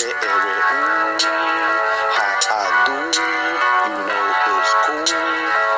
ere, ere, ooh. How I do, you know it's cool.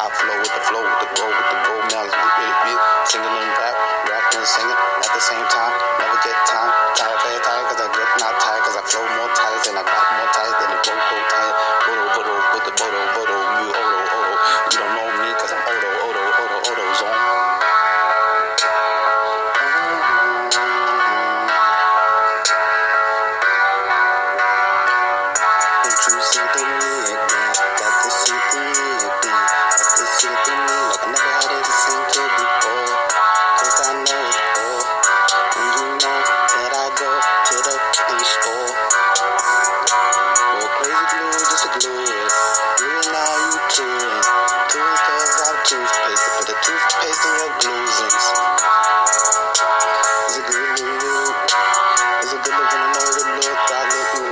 I flow with the flow, with the glow, with the gold melody. It, it, singing and rap, rapping and singing at the same time. Never get time, tired, tired, tired, cause I get not tired, cause I flow more tired than I got more tired than the boat, boat tire. Bodo, bodo, with the bodo. Tá, louca, loucura.